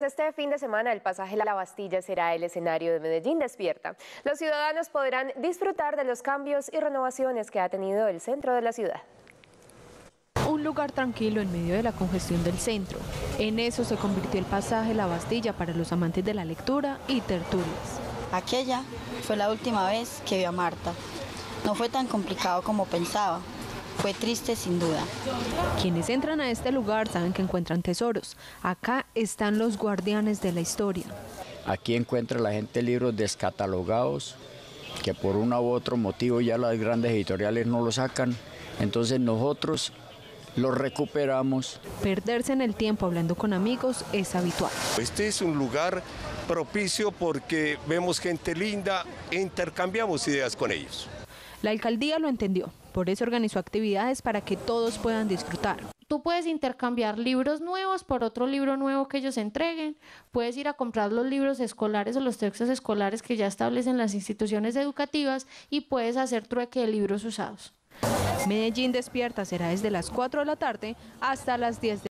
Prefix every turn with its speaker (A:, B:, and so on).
A: Este fin de semana el pasaje La Bastilla será el escenario de Medellín Despierta. Los ciudadanos podrán disfrutar de los cambios y renovaciones que ha tenido el centro de la ciudad.
B: Un lugar tranquilo en medio de la congestión del centro. En eso se convirtió el pasaje La Bastilla para los amantes de la lectura y tertulias.
C: Aquella fue la última vez que vi a Marta. No fue tan complicado como pensaba. Fue triste sin duda.
B: Quienes entran a este lugar saben que encuentran tesoros. Acá están los guardianes de la historia.
D: Aquí encuentra la gente libros descatalogados que por uno u otro motivo ya las grandes editoriales no lo sacan. Entonces nosotros los recuperamos.
B: Perderse en el tiempo hablando con amigos es habitual.
E: Este es un lugar propicio porque vemos gente linda e intercambiamos ideas con ellos.
B: La alcaldía lo entendió, por eso organizó actividades para que todos puedan disfrutar.
F: Tú puedes intercambiar libros nuevos por otro libro nuevo que ellos entreguen. Puedes ir a comprar los libros escolares o los textos escolares que ya establecen las instituciones educativas y puedes hacer trueque de libros usados.
B: Medellín Despierta será desde las 4 de la tarde hasta las 10 de